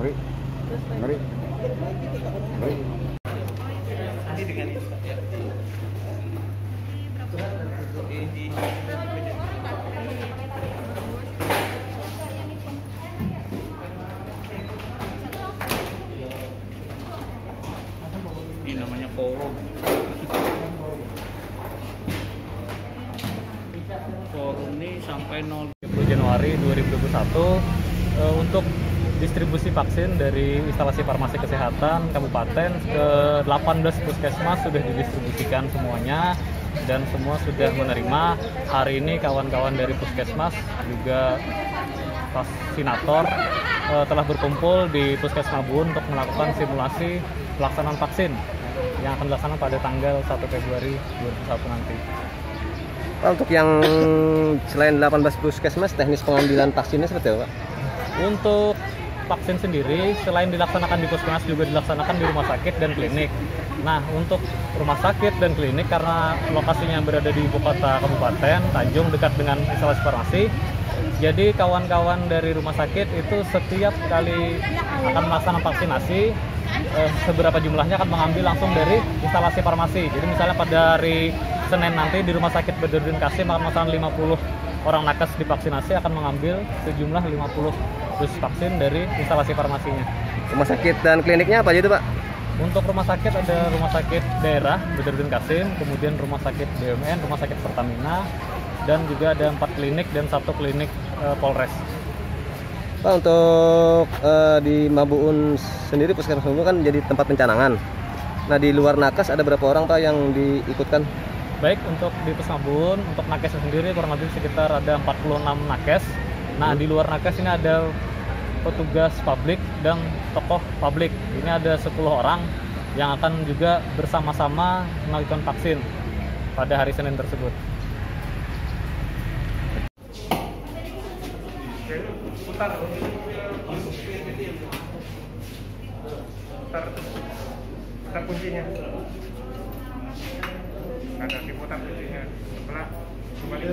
Ngeri. Ngeri. Ngeri. Ini namanya forum. Sampai 0 Januari 2021 eh, untuk distribusi vaksin dari instalasi farmasi kesehatan kabupaten ke 18 puskesmas sudah didistribusikan semuanya dan semua sudah menerima. Hari ini kawan-kawan dari puskesmas juga vaksinator eh, telah berkumpul di Puskesmas Bun untuk melakukan simulasi pelaksanaan vaksin yang akan dilaksanakan pada tanggal 1 Februari 2021 nanti. Pak, untuk yang selain 18 puskesmas, teknis pengambilan vaksinnya seperti apa? Untuk vaksin sendiri selain dilaksanakan di puskesmas juga dilaksanakan di rumah sakit dan klinik. Nah, untuk rumah sakit dan klinik karena lokasinya berada di ibu kota kabupaten Tanjung dekat dengan instalasi farmasi. Jadi kawan-kawan dari rumah sakit itu setiap kali akan melaksanakan vaksinasi eh, seberapa jumlahnya akan mengambil langsung dari instalasi farmasi. Jadi misalnya pada hari Senin nanti di rumah sakit Badruddin Kasim akan melaksanakan 50 orang nakes divaksinasi akan mengambil sejumlah 50 dus vaksin dari instalasi farmasinya. Rumah sakit dan kliniknya apa aja itu Pak? Untuk rumah sakit ada rumah sakit daerah Badruddin Kasim, kemudian rumah sakit BUMN, rumah sakit Pertamina, dan juga ada empat klinik dan satu klinik eh, Polres. Pak untuk eh, di Mabuun sendiri puskesmas kan jadi tempat pencanangan. Nah di luar nakes ada berapa orang Pak yang diikutkan? Baik untuk di Pusmabun, untuk nakes sendiri kurang lebih sekitar ada 46 nakes. Nah di luar nakes ini ada petugas publik dan tokoh publik. Ini ada 10 orang yang akan juga bersama-sama melakukan vaksin pada hari Senin tersebut. putar putar putar kuncinya ada diputar kuncinya sebelah kembali